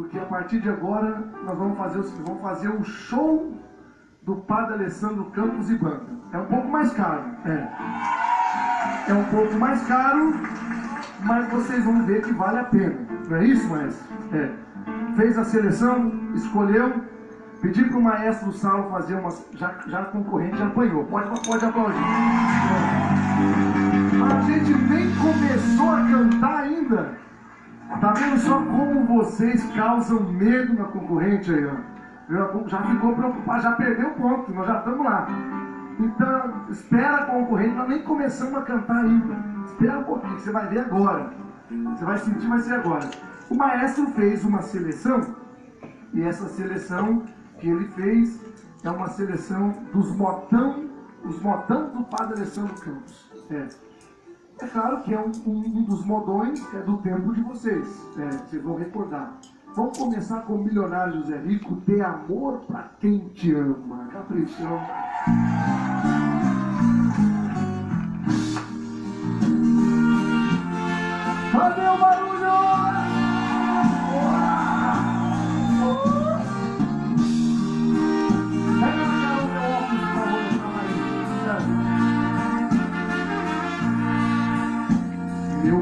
porque a partir de agora nós vamos fazer o seguinte, vamos fazer o show do Padre Alessandro Campos e Banda. É um pouco mais caro, é. É um pouco mais caro, mas vocês vão ver que vale a pena. Não é isso, maestro? É. Fez a seleção, escolheu, pedi para o maestro Saulo fazer uma. Já, já concorrente já apanhou. Pode, pode aplaudir. A gente nem começou a cantar ainda. Tá vendo só como vocês causam medo na concorrente aí, ó? Já ficou preocupado, já perdeu o ponto, nós já estamos lá. Então, espera a concorrente, nós nem começamos a cantar ainda. Espera um pouquinho, você vai ver agora. Você vai sentir, vai ser agora. O maestro fez uma seleção, e essa seleção que ele fez é uma seleção dos motão, os motão do Padre Alessandro Campos. É. É claro que é um, um, dos modões é do tempo de vocês. É, vocês vão recordar. Vamos começar com o milionário José Rico, dê amor para quem te ama. Caprichão.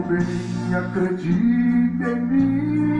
Bem, acredita em mim,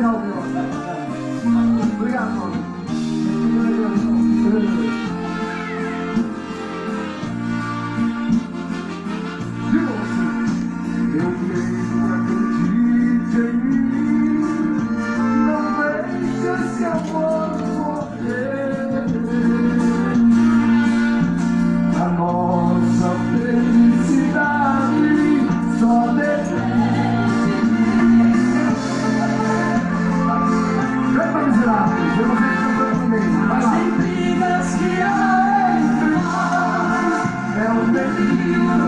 help you.